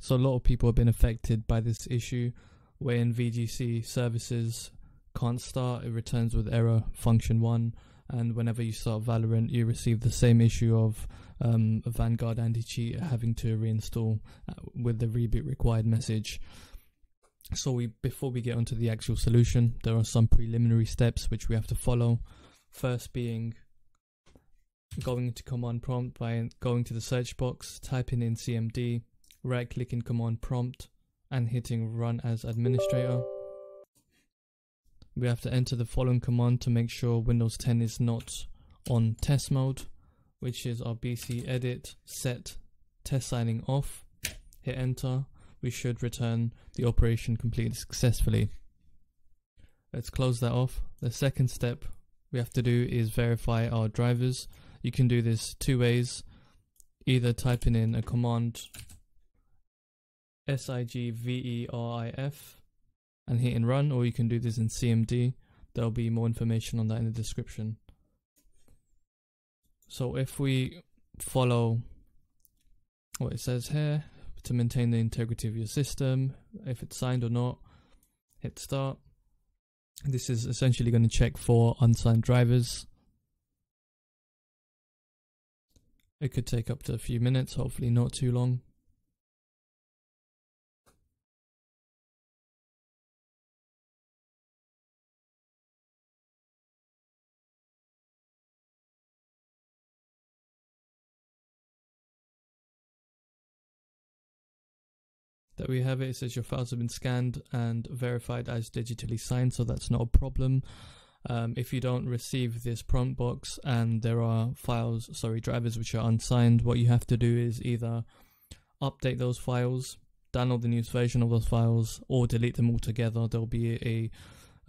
So a lot of people have been affected by this issue where in VGC services can't start, it returns with error function 1 and whenever you start Valorant you receive the same issue of um, Vanguard anti-cheat having to reinstall uh, with the reboot required message. So we before we get onto the actual solution, there are some preliminary steps which we have to follow. First being going into command prompt by going to the search box, typing in CMD, right clicking command prompt and hitting run as administrator. We have to enter the following command to make sure Windows 10 is not on test mode, which is our BC edit set test signing off. Hit enter. We should return the operation completed successfully. Let's close that off. The second step we have to do is verify our drivers. You can do this two ways, either typing in a command sigverif and hit and run, or you can do this in CMD. There'll be more information on that in the description. So if we follow what it says here to maintain the integrity of your system, if it's signed or not, hit start. This is essentially going to check for unsigned drivers. It could take up to a few minutes, hopefully not too long. That we have it. It says your files have been scanned and verified as digitally signed, so that's not a problem. Um, if you don't receive this prompt box and there are files, sorry, drivers which are unsigned, what you have to do is either update those files, download the newest version of those files, or delete them altogether. There'll be a, a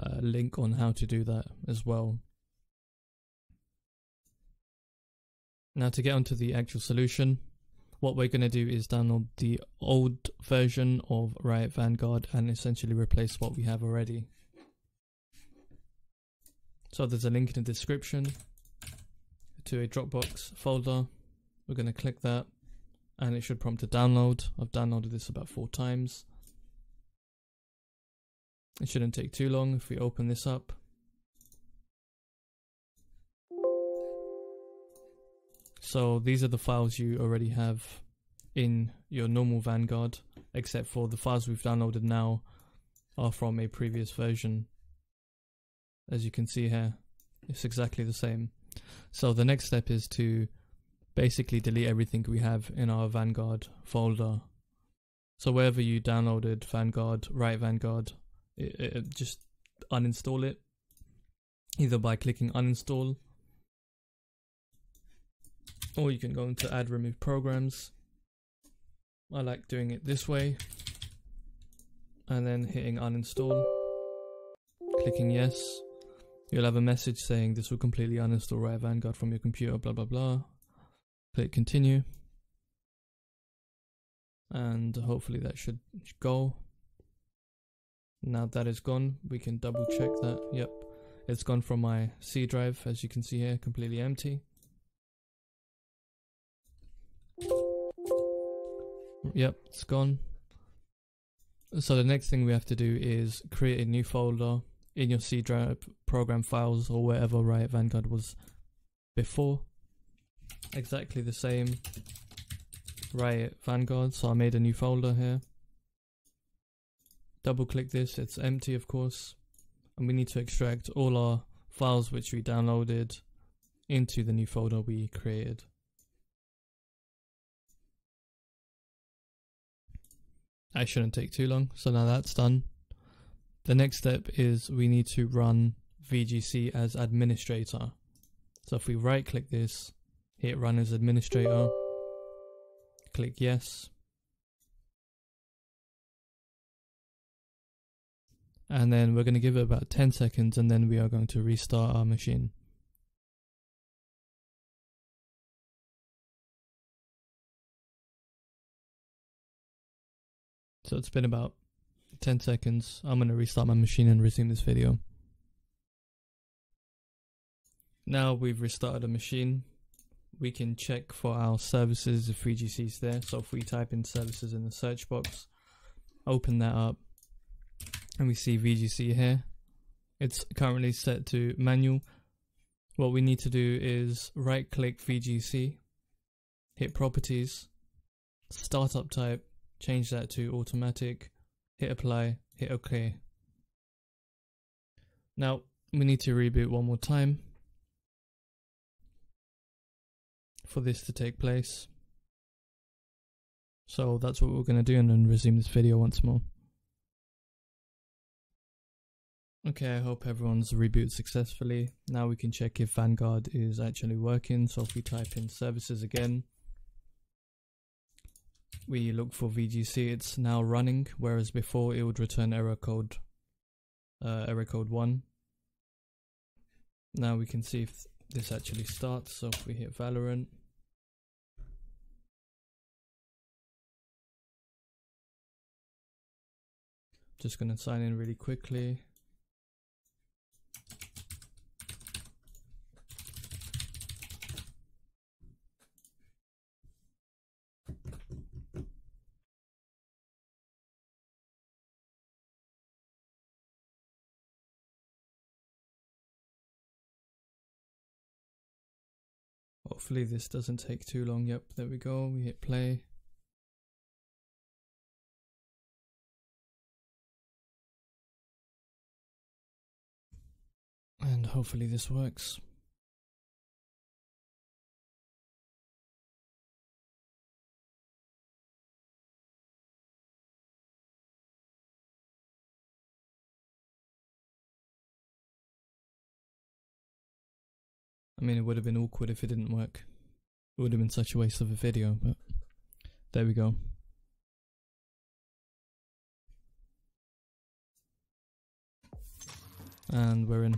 uh, link on how to do that as well. Now to get onto the actual solution, what we're going to do is download the old version of Riot Vanguard and essentially replace what we have already. So there's a link in the description to a Dropbox folder. We're going to click that and it should prompt a download. I've downloaded this about four times. It shouldn't take too long if we open this up. So these are the files you already have in your normal Vanguard, except for the files we've downloaded now are from a previous version. As you can see here, it's exactly the same. So the next step is to basically delete everything we have in our Vanguard folder. So wherever you downloaded Vanguard, Riot Vanguard, it, it, just uninstall it, either by clicking uninstall or you can go into add remove programs. I like doing it this way and then hitting uninstall, clicking yes. You'll have a message saying this will completely uninstall Riot Vanguard from your computer, blah blah blah. Click continue. And hopefully that should go. Now that is gone, we can double check that. Yep, it's gone from my C drive, as you can see here, completely empty. Yep, it's gone. So the next thing we have to do is create a new folder in your C drive program files or wherever Riot Vanguard was before. Exactly the same Riot Vanguard, so I made a new folder here. Double click this, it's empty of course. And we need to extract all our files which we downloaded into the new folder we created. That shouldn't take too long. So now that's done. The next step is we need to run VGC as administrator. So if we right click this, hit run as administrator, click yes. And then we're going to give it about 10 seconds and then we are going to restart our machine. So it's been about 10 seconds. I'm going to restart my machine and resume this video. Now we've restarted the machine. we can check for our services if VGC is there. So if we type in services in the search box, open that up, and we see VGC here. It's currently set to manual. What we need to do is right click VGC, hit properties, startup type, change that to automatic, hit apply, hit OK. Now we need to reboot one more time for this to take place. So that's what we're going to do and then resume this video once more. Okay, I hope everyone's rebooted successfully. Now we can check if Vanguard is actually working. So if we type in services again, we look for VGC, it's now running, whereas before it would return error code, uh, error code 1. Now we can see if this actually starts, so if we hit Valorant, just gonna sign in really quickly. Hopefully this doesn't take too long. Yep, there we go. We hit play. And hopefully this works. I mean, it would have been awkward if it didn't work. It would have been such a waste of a video, but there we go. And we're in.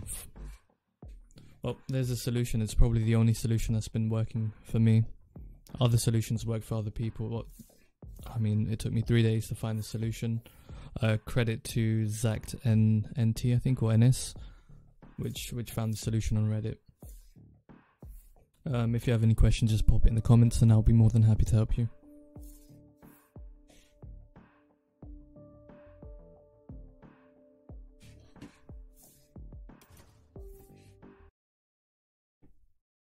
Well, there's a solution. It's probably the only solution that's been working for me. Other solutions work for other people. Well, I mean, it took me three days to find the solution. Uh, credit to Zact NT, I think, or NS, which which found the solution on Reddit. Um, if you have any questions, just pop it in the comments and I'll be more than happy to help you.